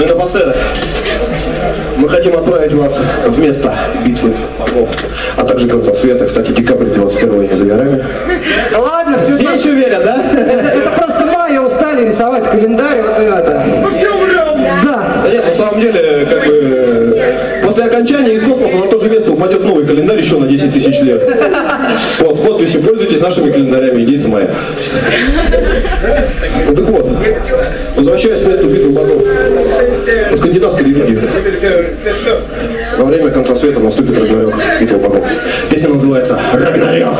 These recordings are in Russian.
Ну и напоследок. Мы хотим отправить вас в место битвы богов, а также конца света. Кстати, декабрь 21 не за горами. Да ладно, все Все еще верят, да? Это просто майя устали рисовать календарь, вот и это. Мы все умрем! Да. Да нет, на самом деле, как бы, после окончания из космоса на то же место упадет новый календарь еще на 10 тысяч лет. Вот, с подписью «Пользуйтесь нашими календарями, идейцы моя». Ну так вот, возвращаясь к месту битвы богов, в скандинавской религии во время конца света наступит Рагнарёк, битва богов. Песня называется «Рагнарёк».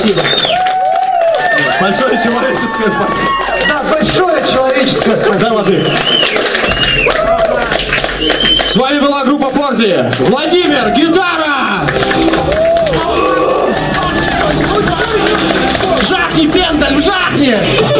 Спасибо. Большое человеческое спасибо. Да, большое человеческое спасибо. Дай воды. С вами была группа Форзи. Владимир, гитара! Жахни, пендаль, жахни!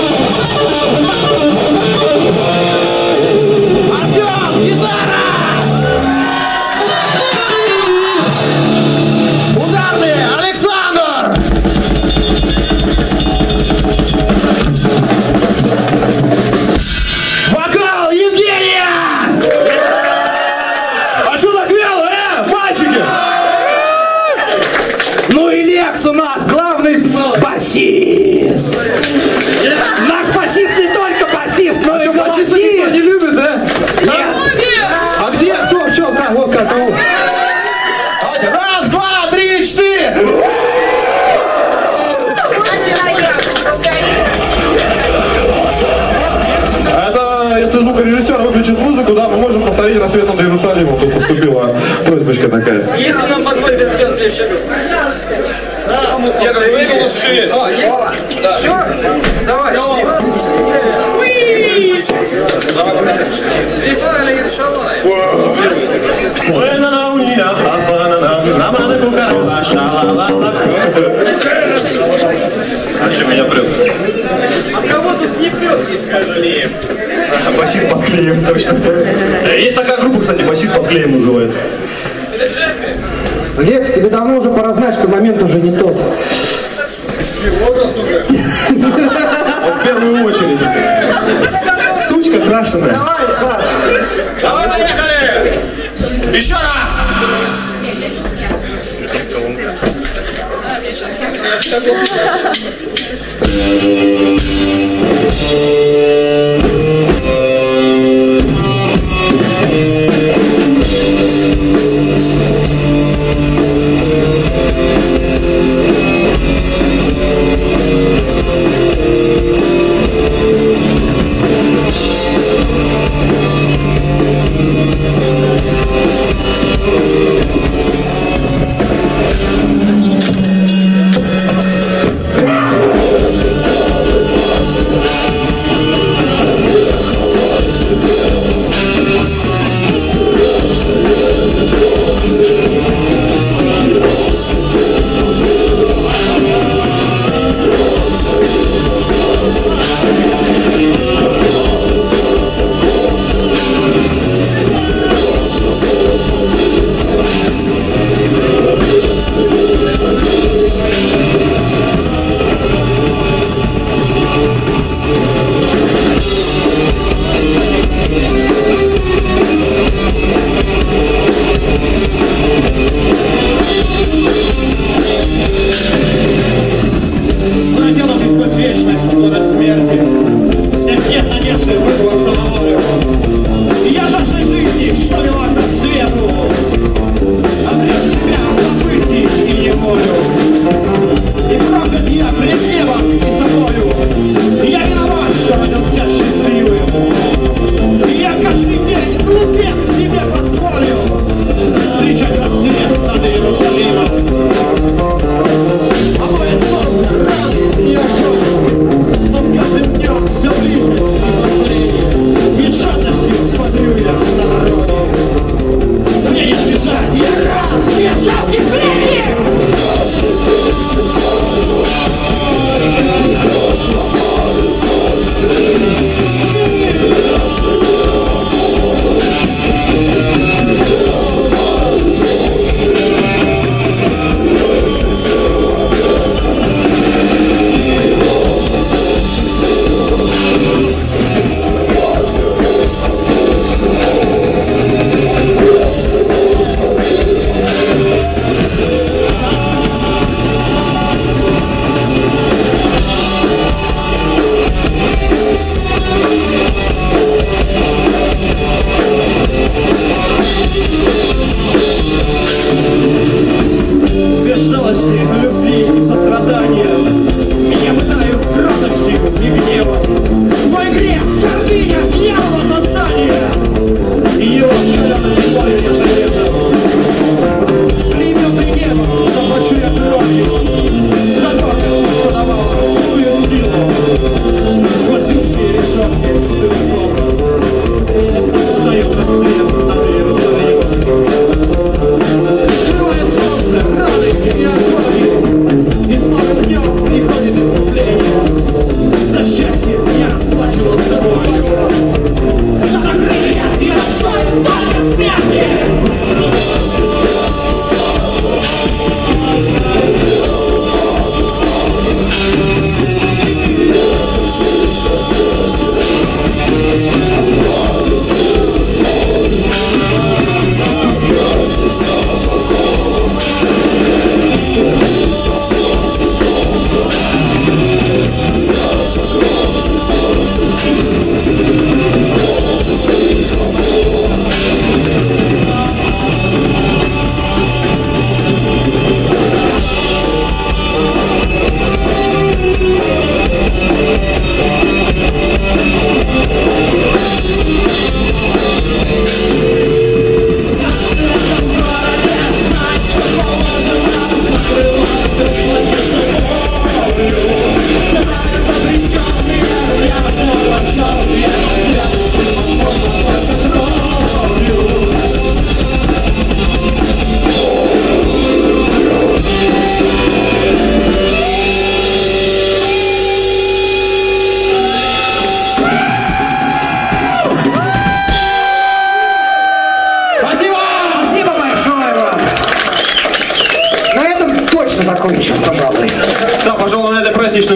Басист. Это если звукорежиссер выключит музыку, да, мы можем повторить рассвет над Иерусалимом. Тут поступила просьбочка такая. Если нам позволят, я сделаю следующий шаг. Я говорю, время у нас уже есть. Все? Давай. Стрифали и шалай. А что меня прет? А кого тут не плюс есть клеем? Басист под клеем, точно. Есть такая группа, кстати, басист под клеем называется. Лекс, тебе давно уже пора знать, что момент уже не тот. Возраст уже. Вот в первую очередь. Сучка крашеная. Давай, Саш. Давай, поехали! Еще раз! Проделан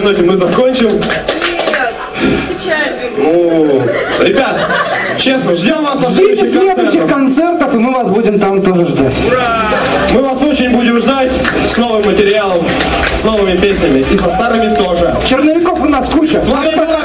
ноте мы закончим. Ну, ребят, честно, ждем вас на Ждите следующих концертов, и мы вас будем там тоже ждать. Мы вас очень будем ждать с новым материалом, с новыми песнями и со старыми тоже. Черновиков у нас куча. С вами была